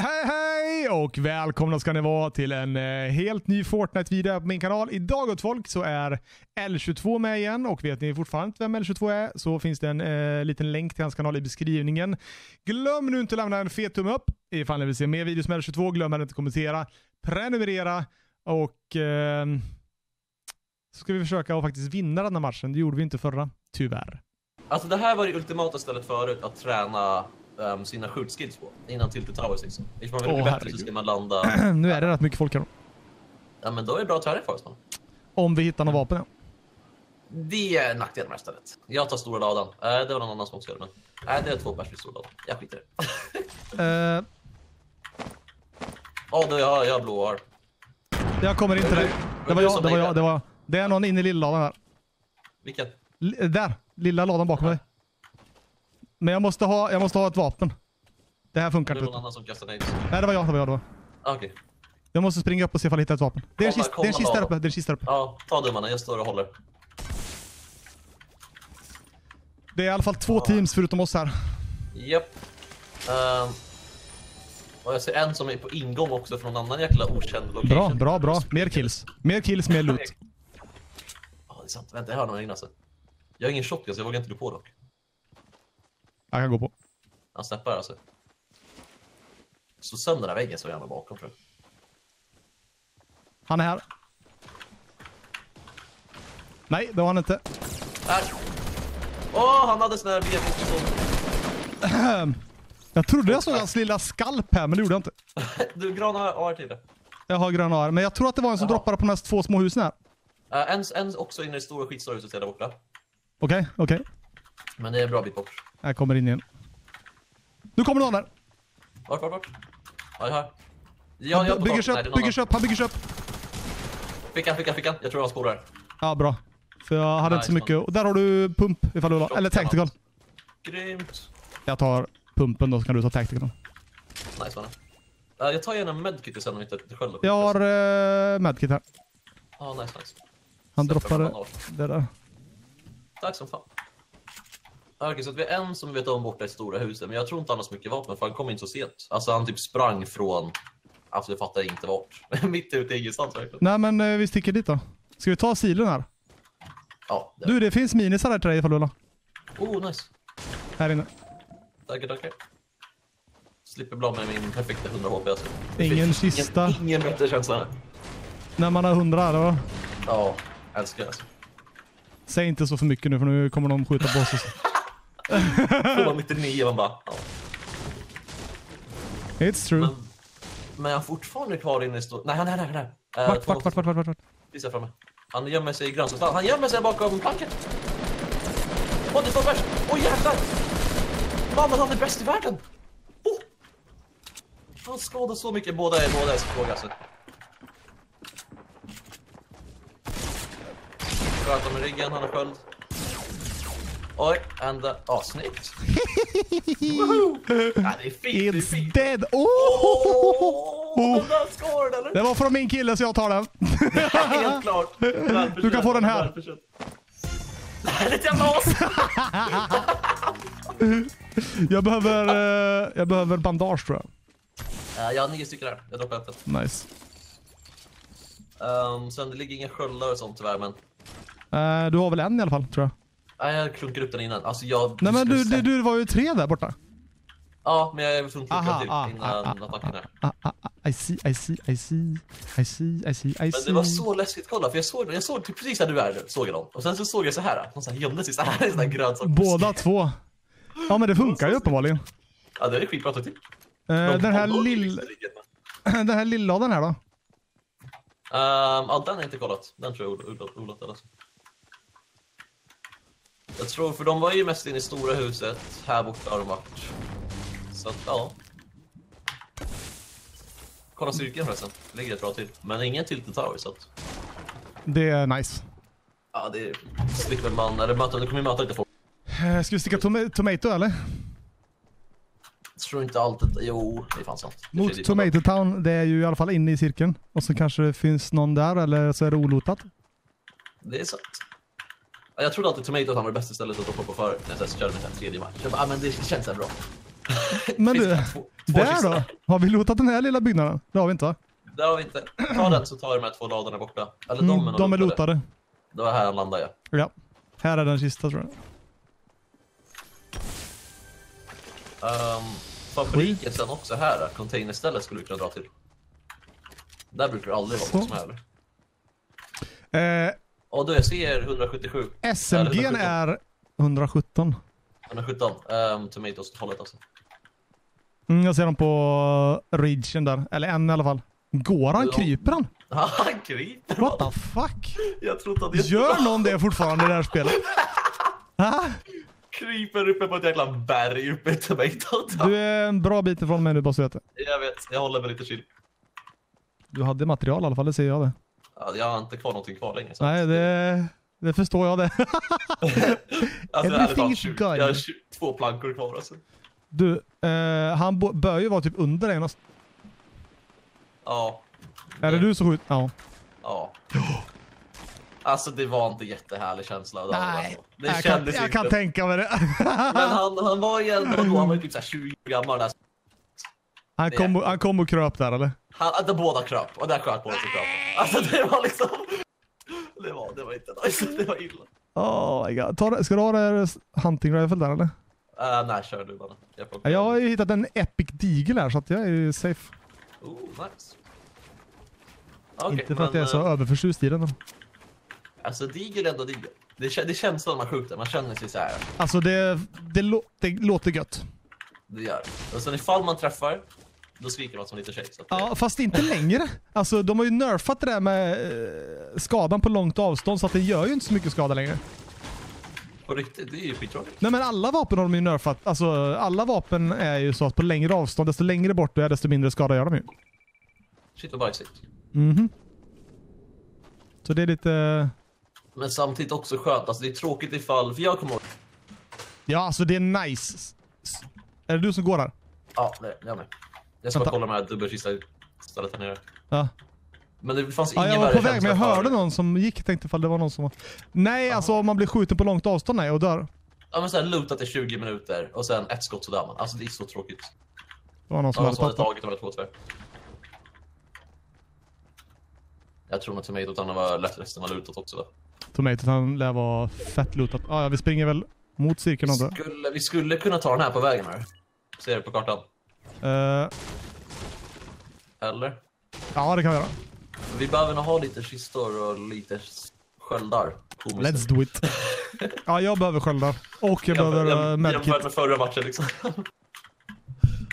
Hej hej och välkomna ska ni vara till en eh, helt ny Fortnite-video på min kanal. Idag gott folk så är L22 med igen och vet ni fortfarande inte vem L22 är så finns det en eh, liten länk till hans kanal i beskrivningen. Glöm nu inte att lämna en fet tumme upp ifall ni vill se mer videos med L22. Glöm inte att kommentera, prenumerera och eh, så ska vi försöka att faktiskt vinna den här matchen. Det gjorde vi inte förra, tyvärr. Alltså det här var det ultimata stället förut att träna um, sina skjutskills på. Innan Tilted Towers liksom. Ifall man vill bli Åh, bättre så ska man landa... nu är det rätt mycket folk här. Ja men då är det bra träning för oss man. Om vi hittar något vapen ja. Det är nackdelen med stället. Jag tar stora ladan. Äh, det var någon annan som också gjorde men... Nej, det är två pers vid stora ladan. Jag skiter i det. Eh, Ja, då jag, jag har blå har. jag kommer inte dig. Det var jag, det var jag, det var jag. Det är någon inne i lilla ladan här. Vilken? L- där! Lilla ladan bakom dig. Men jag måste ha, jag måste ha ett vapen. Det här Det funkar är inte. någon annan som kastar nades. Nej, det var jag. Det var jag. Det var. Ah, Okej. Jag måste springa upp och se ifall jag hittar ett vapen. Det är en Kolla, kist, det är en kolla kist där uppe. Det är en uppe. Ja, ta du mannen. Jag står och håller. Det är i alla fall två teams förutom oss här. Japp. Ehm, och jag ser en som är på ingång också från en annan jäkla okänd location. Bra, bra, bra. Mer kills. Mer kills, mer loot. Ja, det är sant. Vänta, jag hör någon inne alltså. Jag har ingen shotgun så jag vågar inte gå på dock. Jag kan gå på. Han steppar alltså. Slå sönder den här väggen så gärna bakom tror jag. Han är här. Nej, det var han inte. Här! Åh, han hade sån här vedpistol. Jag trodde jag såg hans lilla skalp här, men det gjorde jag inte. Du, Gran har har till det. Jag har gröna ar, men jag tror att det var en som Jaha. droppade på de här två små husen här. Uh, en, en också inne i det stora skitstora huset där borta. Okej, okej. Men det är en bra bit bort. Jag kommer in igen. Nu kommer någon där. Vart, vart, vart? Ja, jag hör. Ja, Han jag bygger sig Nej, det bygger upp, han bygger annan. Fickan, fickan, fickan. Jag tror han spolar. Ja, bra. För jag hade inte så mycket. Och där har du pump ifall du vill ha. Eller tactical. Grymt. Jag tar pumpen då så kan du ta tactical. Nice mannen. Uh, jag tar gärna medkit sen om inte lite själv. Jag har uh, medkit här. Ja, nice, nice. Han Släpper droppade det där. Tack som fan. Okej, så att vi är en som vet om borta i stora huset, men jag tror inte han har så mycket vapen för han kom in så sent. Alltså han typ sprang från, alltså jag fattar inte vart. Mitt ute i ingenstans verkligen. Nej men eh, vi sticker dit då. Ska vi ta silen här? Ja, det. Du det finns minisar här till dig ifall du vill ha. Oh, nice. Här inne. Tackar, tackar. Slipper bli med min perfekta 100 HP alltså. Ingen kista. Ingen, ingen bättre känsla. När man har hundra eller vad? Ja, älskar det alltså. Säg inte så för mycket nu för nu kommer någon skjuta på oss. Får man 99 man bara, ja. It's true. Men, men jag är fortfarande kvar inne i stor... Nej, han är där, han är där. Vart, vart, vart, vart, vart, vart, här framme. Han gömmer sig i grönsaksland. Han gömmer sig bakom planken. Åh, det står värst. Åh, jävlar! Mannen, han är bäst i världen! Oh! Han skadar så mycket. Båda är, båda är så alltså. Sköt honom i ryggen, han har sköld. Oj, ända... Ja, snyggt. Woho! Ja, det är fint, det är It's fint. dead! Oh! Åh, den där scoren eller? Det var från min kille så jag tar den. Helt klart. Du kan få den här. Det här är ett jävla as! Jag behöver, eh, jag behöver bandage tror jag. Eh, Jag har nio stycken här. Jag droppar ett. Nice. Um, sen det ligger inga sköldar och sånt tyvärr, men Eh, du har väl en i alla fall tror jag. Nej, jag klunkar upp den innan. Alltså jag... Nej men du, du, du var ju tre där borta. Ja, men jag är att Aha, till ah, innan ah, attacken. Ah, ah, ah, I see, I see, I see, I see, I see, I Men see. det var så läskigt, kolla, för jag såg, jag såg typ precis där du är, såg jag dem. Och sen så såg jag så här, här gömde sig så här i sån här grönsak. Båda två. Ja men det funkar ju uppenbarligen. Ja, det är skitbra taktik. Uh, De- den här de- de- lill... Den här lilladen här då? Ehm, ja, den har jag inte kollat. Den tror jag odlat eller så. Jag tror, för de var ju mest inne i stora huset. Här borta har de varit. Så att, ja. Kolla styrkan förresten. Ligger ett bra till. Men ingen Tilted Tower så att... Det är nice. Ja, det slipper man... Eller möta, du kommer ju möta lite folk. Eh, Ska vi sticka tom Tomato eller? Jag tror inte alltid... Jo, det är fan sant. Det är Mot Tomato Town, det är ju i alla fall inne i cirkeln. Och så kanske det finns någon där eller så är det olotat. Det är sant. Ja, Jag trodde alltid Tomato var det bästa stället att hoppa på förut när jag körde min tredje match. Jag bara, ah, men det känns så bra. Men du, två- två där kistor. då? Har vi lootat den här lilla byggnaden? Det har vi inte va? Det har vi inte. Ta den så tar vi de här två ladorna borta. Eller de är Mm, de är lootade. Det var här han landade ja. Ja. Här är den sista tror jag. Um, fabriken sen också här, då. containerstället skulle vi kunna dra till. Där brukar det aldrig vara folk som är? Eh, Och då jag ser 177. SMG är 117. 117. Um, Tomatoes hållet alltså. Mm, jag ser dem på ridgen där. Eller en i alla fall. Går han? Ja. Kryper han? Han kryper! What the fuck? Jag trodde att det Gör någon det fortfarande i det här spelet? Kryper uppe på ett jävla berg uppe i Tomato. du är en bra bit ifrån mig nu bara så vet det. Jag vet, jag håller mig lite chill. Du hade material i alla fall, det ser jag det. Ja, jag har inte kvar någonting kvar längre. Så. Nej, det, det förstår jag det. alltså, everything is 20 gone. Jag har 20 två plankor kvar alltså. Du, eh, han bör ju vara typ under dig. Ja, Är det du som skjuter? Ja. ja. Alltså det var inte jättehärlig känsla. Det, Nej, det jag, kan, jag inte. kan tänka mig det. Men han, han var ju ändå, då, han var ju typ så här 20 år gammal. Där. Han kom, och- han kom och kröp där eller? Han, de båda kröp och där sköt båda sig kröp. Alltså det var liksom... Det var, det var inte nice, det var illa. Oh my god. Ta, det- ska du ha det här hunting rifle där eller? Uh, nej, kör du bara. Jag, Jag har ju hittat en epic deagle här så att jag är ju safe. Oh, nice. Okej, Inte för men, att jag är så eh, överförtjust i den. då. Alltså digel är ändå digel. Det, det känns när man skjuter, man känner sig så här. Alltså det, det, lå- det låter gött. Det gör Och sen ifall man träffar, då skriker man som en liten tjej. Att Ja, fast inte längre. Alltså de har ju nerfat det där med eh, skadan på långt avstånd så att den gör ju inte så mycket skada längre. På riktigt, det är ju skittråkigt. Nej men alla vapen har de ju nerfat. Alltså alla vapen är ju så att på längre avstånd, desto längre bort du är desto mindre skada gör de ju. Shit vad bajsigt. Mhm. Så det är lite... Men samtidigt också skönt, alltså det är tråkigt ifall, för jag kommer ihåg, Ja alltså det är nice. Är det du som går här? ja det är jag med. Jag ska bara kolla med dubbelkista stället här nere. Ja. Men det fanns Ja, ingen jag var på väg men jag hörde någon som gick. Tänkte ifall det var någon som var... Nej alltså om man blir skjuten på långt avstånd nej och dör. Ja men såhär lootat i 20 minuter och sen ett skott så dör man. Alltså det är så tråkigt. Det var någon som Ja, hade hade tagit de här två tyvärr. Jag tror nog Tomato han var lätt resten var lootat också då. Tomatot. Han lär vara fett lootat. Ah, ja, vi springer väl mot cirkeln jag. Skulle, vi skulle kunna ta den här på vägen här. Ser du på kartan? Eh, Eller? ja det kan vi göra. Vi behöver nog ha lite kistor och lite sköldar. Komiskt. Let's do it. Ja, jag behöver sköldar. Och jag Jag- behöver jag- uh, medkit. Jämfört med förra matchen liksom.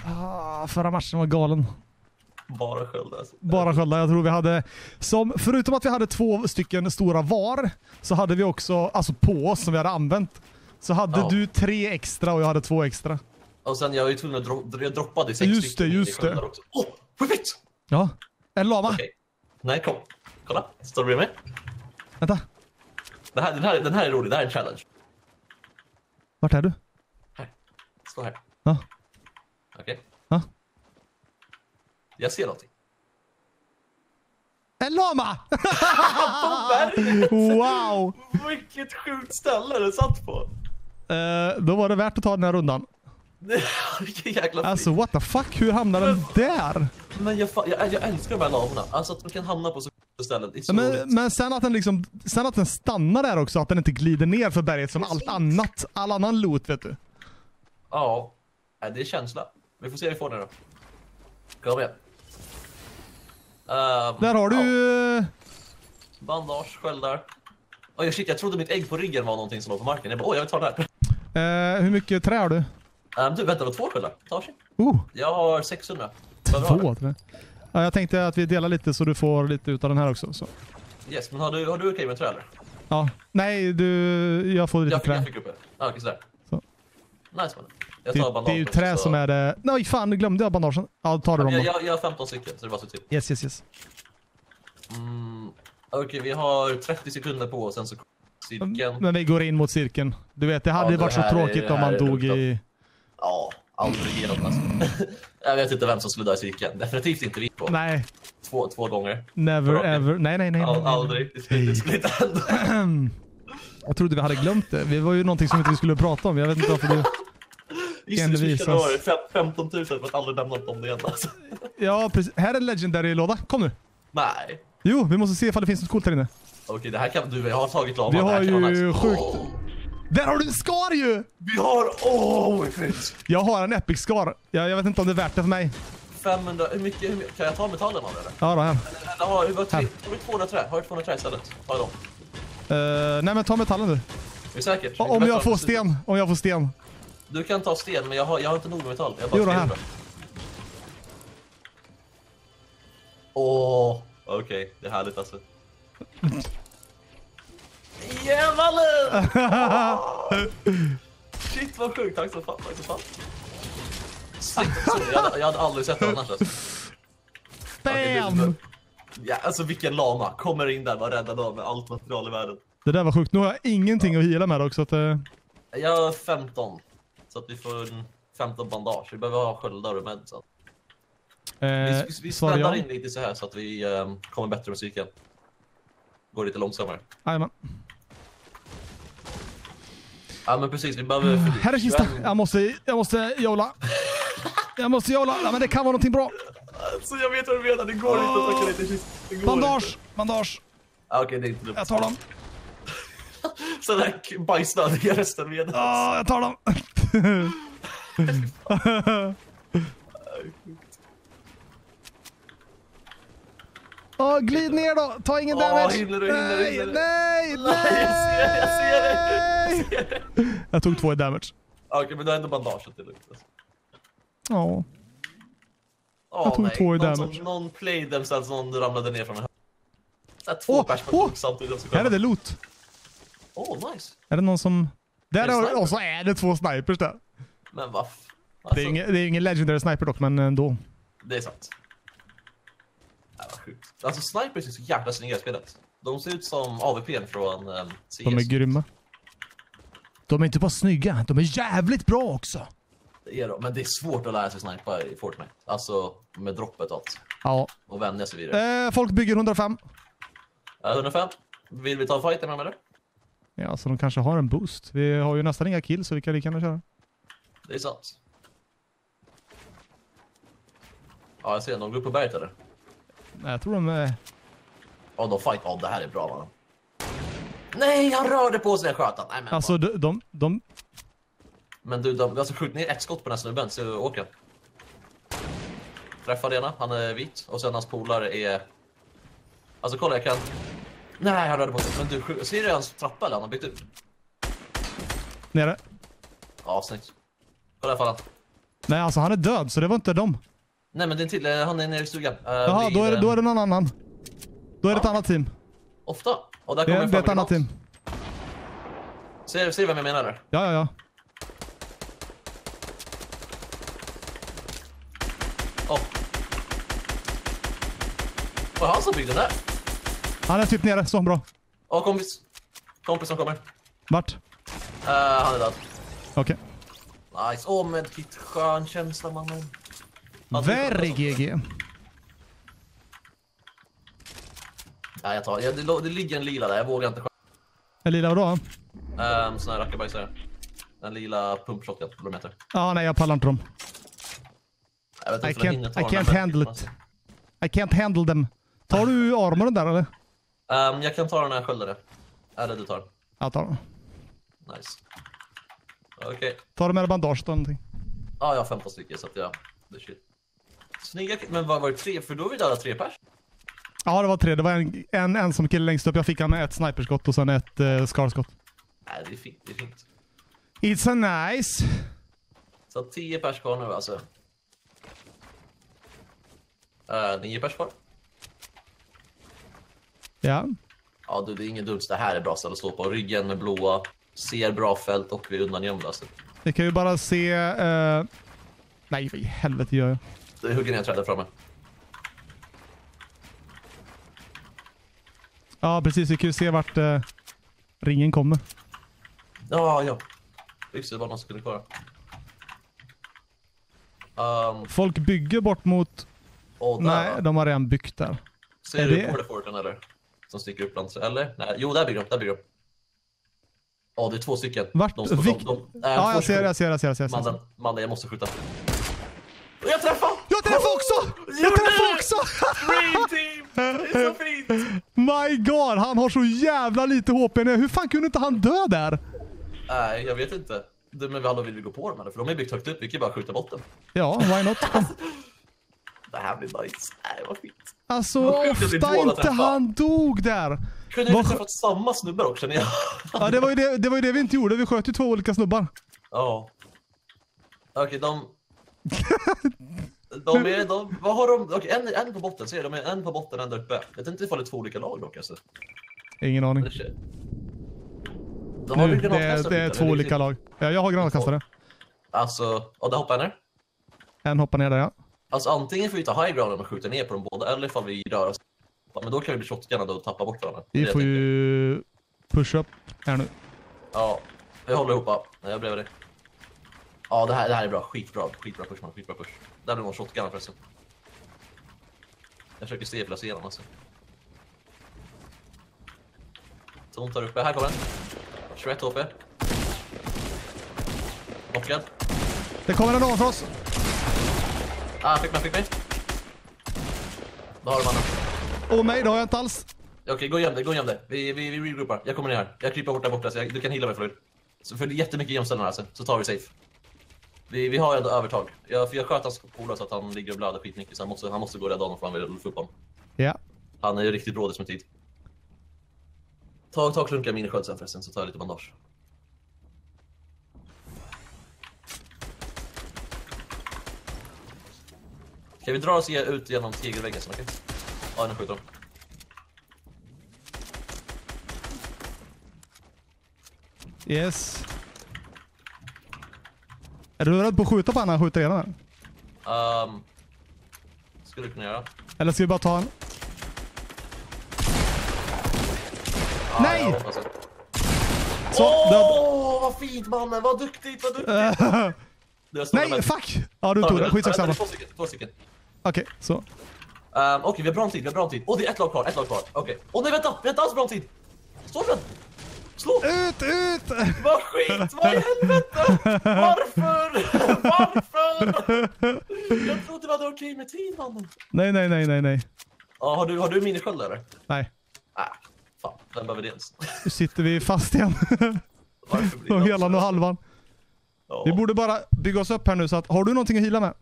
Ah, förra matchen var galen. Bara sköldar. Alltså. Bara sköldar. Jag tror vi hade, som, förutom att vi hade två stycken stora var, så hade vi också, alltså på oss som vi hade använt, så hade Ja. du tre extra och jag hade två extra. Och sen jag var ju tvungen att dro jag droppade sex Just stycken det, i just det. Också. Åh, oh, perfekt! Ja. En lama. Okej. Nej, kom. Kolla. Står du med mig? Vänta. Det här, den, här, den här är rolig, det här är en challenge. Vart är du? Stå här. Ja. Okej. Ja. Jag ser någonting. En lama! På berget! Wow! Vilket sjukt ställe den satt på. Eh, då var det värt att ta den här rundan. Vilken jäkla Alltså what the fuck, hur hamnade den där? Men jag, jag, jag älskar de här lavorna. Alltså att de kan hamna på så ställen. Det är så Men, roligt. men sen att den liksom, sen att den stannar där också, att den inte glider ner för berget som allt annat. All annan loot vet du. Ja. Nej, det är känsla. Vi får se hur vi får det då. Kom igen. Ehm, Där har du ja, ju... bandage, sköldar. Oj shit, jag trodde mitt ägg på ryggen var någonting som låg på marken. Jag bara, åh jag vill ta det här. eh, hur mycket trä har du? Um, du, vänta, det var två sköldar. Ta sig. Oh, Jag har 600. Vad bra. två trä. Ja, jag tänkte att vi delar lite så du får lite utav den här också. Så. Yes, men har du, har du okej med trä eller? Ja. Nej, du, jag får lite Jag fick, jag trä. fick upp det. Ah, okej, sådär. Så. Nice man. Jag Det, tar det är bandagen ju trä så- som är det... Nej fan, nu glömde jag bandagen. Ja, tar du dem Jag, jag, jag har 15 stycken, så det var så till. Yes, yes, yes. Mm, Okej, vi har 30 sekunder på oss, sen så cirkeln. Men vi går in mot cirkeln. Du vet, det hade Ja, det varit så är- tråkigt det om man är dog i... Ja, aldrig igenom alltså. Jag vet inte vem som skulle dö i cirkeln. Definitivt inte vi två. Nej, Två, två gånger. never Bra. ever. Nej, nej, nej. All, nej. aldrig. Det skulle, det skulle inte hända. Jag trodde vi hade glömt det. Det var ju någonting som inte vi skulle prata om. Jag vet inte varför du... Just det, det fem- 15 000 för att aldrig nämna om det igen alltså. Ja, precis. Här är en legendary låda. Kom nu. Nej. Jo, vi måste se ifall det finns något coolt här inne. Okej, det här kan du, jag har tagit lava. Vi har ju nice. sjukt- Åh, Där har du en skar ju! vi har, åh vad fint! Jag har en epic skar. Jag, jag vet inte om det är värt det för mig. 500, hur mycket, hur mycket, kan jag ta metallen av det eller? Ja, då här. Eller har du, har Här. du 200 trä? Har du 200 trä istället? Ta dem. Eh, nej, men ta metallen du. Är du säker? Om jag får sten. Om jag får sten. Du kan ta sten, men jag har, jag har inte nog med metall. Jag Jo, det här. 300. Åh, okej. Det är härligt alltså. Djävulen! Shit vad sjukt, tack så fan. Tack så fan. Så, jag, hade, jag hade aldrig sett det annars alltså. Bam! Ja, alltså vilken lama. Kommer in där, bara räddar dem med allt material i världen. Det där var sjukt. Nu har jag ingenting att heala med också. Att, eh, Jag har 15. Så att vi får en 15 bandage. Vi behöver ha sköldar och med sen. Vi, eh, vi, vi ja. in lite så här så att vi um, kommer bättre med cykeln. Går lite långsammare. Jajamän. Ja men precis, vi behöver... Här är kista. 21 Jag måste, jag måste jolla. Jag måste jolla. Ja, men det kan vara någonting bra. Alltså jag vet vad du menar, det går inte att tacka dig till kist. Det går Bandage. inte. Bandage. Ah, Okej, det är inte dumt. Jag tar dem. Sådär k- bajsnödiga med. Ja, jag tar dem. Åh, glid ner då. Ta ingen damage. hinner du, hinner du, nej, hinner du? nej, Nej, jag ser det, jag ser det. nej. Jag ser det. Jag tog två i damage. Okej, men du har ändå bandaget till lugnt. alltså. Ja. Åh, Jag tog nej. två i någon damage. Som, någon played them så att någon ramlade ner från en. Såhär två Åh, pers oh, samtidigt. Här är det loot. Åh, nice. Är det någon som... Där Är det och så är det två snipers där. Men vad f- Det alltså, är ingen, det är ingen legendary sniper dock, men ändå. Det är sant. Vad sjukt. Alltså snipers är så jävla snygga i spelet. De ser ut som AVP från um, CS. De är grymma. De är inte bara snygga, de är jävligt bra också. Det är de. Men det är svårt att lära sig snipa i Fortnite. Alltså med droppet och allt. Ja. Och vänja sig vid det. Eh, folk bygger 105. Uh, 105. Vill vi ta fighten med det? Ja, så de kanske har en boost. Vi har ju nästan inga kills så vi kan lika gärna köra. Det är sant. Ja, jag ser. De går upp på berget eller? Nej, jag tror de är... Ja, de fight. Ja, det här är bra man. Nej, han rörde på sig när jag sköt han. Nej, men, Alltså de... de, de men du, de, alltså skjut ner ett skott på den här snubben så åker jag. Träffade ena, han är vit. Och sen hans polare är... Alltså kolla, jag kan... Nej, han rörde på sig. Men du, ser du hans trappa eller? Han har byggt upp. nere. Ja, snyggt. Kolla, här han. Nej, alltså han är död så det var inte dem. Nej, men det är till. eh, Han är nere i stugan. Uh, Jaha, då är, det, då är det någon annan. Då är det ett Ja. annat team. Ofta. Och där Det, kommer en det är ett annat team. Ser, ser du vem jag menar där? Ja, ja, ja. Åh. Var det han som byggde den där? Han är typ nere, så bra. Åh, kompis. Kompis som kommer. Vart? Uh, han är död. Okej. Nice. Åh, medkit. Skön känsla, mannen. Very GG. Nej, jag tar ja, det. Det ligger en lila där. Jag vågar inte skjuta. En lila vadå? Um, sån här rackabajsare. Den lila pumpshotgun, vad de heter. Ja, nej jag pallar inte dem. Jag vet I inte jag hinner can't, I can't handle it. I can't handle them. Tar du armoren där eller? Um, jag kan ta den här skölden. Eller du tar den. Jag tar den. Nice. Okej. Tar du med dig bandage eller någonting? Ja, jag har 15 stycken så att jag... Det är shit. Snygga Men vad var det? Tre? För då är vi döda tre pers. Ja, det var tre. Det var en, en ensam kille längst upp. Jag fick han med ett sniperskott och sen ett uh, skarskott. Nej, det är fint. Det är fint. It's a nice. Så 10 pers kvar nu alltså. Uh, 9 pers kvar. Ja. Ja du, det är inget dumt. Det här är bra ställe att stå på. Ryggen med blåa. Ser bra fält och vi är undangömda. Alltså. Vi kan ju bara se... eh, Nej, vad i helvete gör jag? Hugger ner trädet framme. Ja, precis. Vi kan ju se vart eh, ringen kommer. Ja, ja. Just det, var någon som skulle klara. Um, Folk bygger bort mot... där, Nej, de har redan byggt där. Ser är du borderforten eller? Som sticker upp bland Eller? Nej, jo där bygger de, där bygger de. Ja, det är två stycken. Vart? De, de, de, de, äh, Ja, jag ser, jag ser, jag ser. Jag ser, jag ser. Mannen, mannen, jag måste skjuta. Jag träffade! Jag träffade också! Jag träffade också! Dream team! Det är så fint! My god, han har så jävla lite HP nu. Hur fan kunde inte han dö där? Nej, jag vet inte. Du, men alla vill ju gå på dem eller? För de är byggt högt upp, vi kan ju bara skjuta bort dem. Ja, why not? Det här blir nice. Nej, vad fint. Alltså, ofta inte han dog där. Kunde vi Vad- träffat samma snubbar också? När jag... Ja, det var ju det, det, var ju det vi inte gjorde. Vi sköt ju två olika snubbar. Ja. Okej, de... De är, de, vad har de? Okej, en, en på botten, ser? De är en på botten, en där uppe. Jag vet inte ifall det är två olika lag dock alltså. Ingen aning. De har Nu, det, är- det är två olika lag. Ja, jag har granatkastare. Alltså, och där hoppar en ner. En hoppar ner där ja. Alltså antingen får vi ta high ground och skjuta ner på dem båda, eller ifall vi rör oss. Men då kan vi bli shotgunnade och tappa bort varandra. Vi får ju pusha upp här nu. Ja, vi håller ihop. ja. Jag är bredvid dig. Ja, det här, det här är bra. Skitbra. Skitbra push man. Skitbra push. Där blir någon shotgun förresten. Jag försöker se placera alltså. Så hon tar uppe. Här kommer den. 21 HP. Knockad. Det kommer en ovanför oss. Ah, fick mig, fick mig. Då har du mannen. Och mig, det har jag inte alls. Okej, gå och göm dig, gå och göm dig. Vi, vi, vi regroupar. Jag kommer ner här. Jag kryper bort där borta så jag, du kan heala mig Floyd. Så för det är jättemycket gömställen här alltså, så tar vi safe. Vi, vi har ändå övertag. Jag, för jag sköt hans polare så att han ligger och blöder skitmycket så han måste, han måste gå och rädda honom för han vill få upp honom. Ja. Han är ju riktigt brådis med tid. Ta, ta klunka minisköld sen förresten så tar jag lite bandage. Ska vi dra oss ut genom tegelväggen sen, okej? Ja, nu skjuter de. Yes. Är du rädd på att skjuta på honom skjuter redan? här? Um, skulle kunna göra. Eller ska vi bara ta en? Ah, Nej! Så, Åh, vad fint mannen! Vad duktigt, vad duktigt! Nej, vänner. fuck! Ja, du tog den, det. Skitsak vänta, samma. Två stycken, två stycken. Okej, så. Um, Okej, vi har bra tid, vi har bra tid. Åh, det är ett lag kvar, ett lag kvar. Okej. Åh nej, vänta! Vi har inte alls bra tid! Slå den! Slå! Ut, ut! Vad skit! Vad i helvete! Varför? Varför? Jag trodde vi hade okej med tid, mannen. Nej, nej, nej, nej, nej. Ja, har du, har du minisköld eller? Nej. Ah, fan. Vem behöver det ens? Nu sitter vi fast igen. Varför blir det hela också? och halvan. Ja. Vi borde bara bygga oss upp här nu så att... Har du någonting att hila med?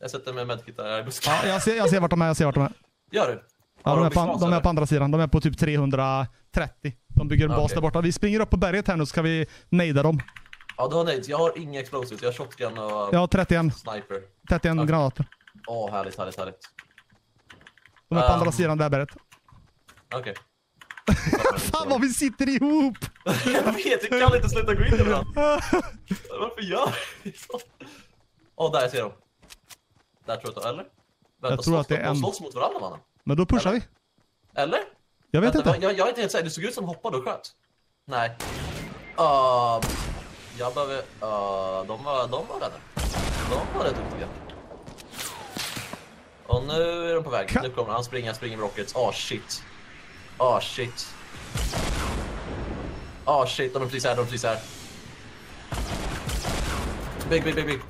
Jag sätter mig medkit där i busken. Ja, jag ser, jag ser vart de är, jag ser vart de är. Gör du? Ja, de, är på, de är på andra sidan. De är på typ 330. De bygger en bas där borta. Vi springer upp på berget här nu så ska vi nejda dem. Ja, du har nej. Jag har inga explosives. Jag har shotgun och Jag har 31, sniper. 31 Okej. granater. Åh, härligt, härligt, härligt. De är på Um. andra sidan det här berget. Okej. Fan vad vi sitter ihop! Jag vet, jag kan inte sluta gå in i varandra. Varför gör vi så? Åh, där jag ser dem. Där tror jag att eller? Vänta, Jag tror slåss att det är de? De en- slåss mot varandra mannen. Men då pushar vi. Eller? Jag vet Vänta, inte. Jag, jag är inte helt säker, det såg ut som de hoppade och sköt. Nej. Uh, jag behöver... Uh, de var, de var rädda. De var rätt duktiga. Och nu är de på väg. Ka- Nu kommer han springer, han springer med rockets. Åh oh, shit. Åh oh, shit. Åh oh, shit, de är precis här, de är precis här. Big, big, big, big.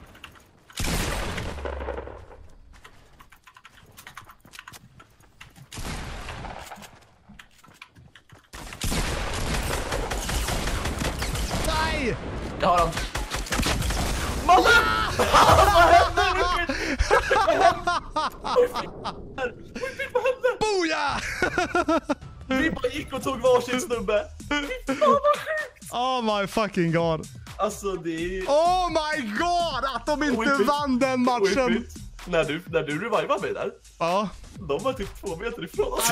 My fucking god. Alltså det är... Oh my god! Att de inte Whippet. vann den matchen! När du, när du revivade mig där, Ja. de var typ två meter ifrån oss.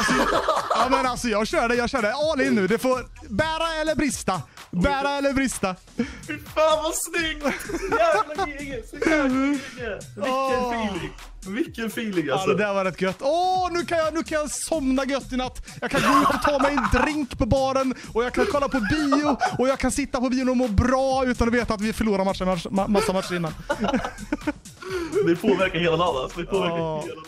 ja, men alltså jag körde, jag körde all in nu. Det får bära eller brista. Bära eller brista. Fy fan vad snyggt! Jävla GG! Så jävla GG! Vilken feeling! Vilken feeling Ja, alltså! det där var rätt gött. Åh, nu kan, jag, nu kan jag somna gött i natt. Jag kan gå ut och ta mig en drink på baren och jag kan kolla på bio och jag kan sitta på bion och må bra utan att veta att vi förlorar matchen, ma- massa matcher innan. Det påverkar hela alltså. Det påverkar Ja. hela dagen.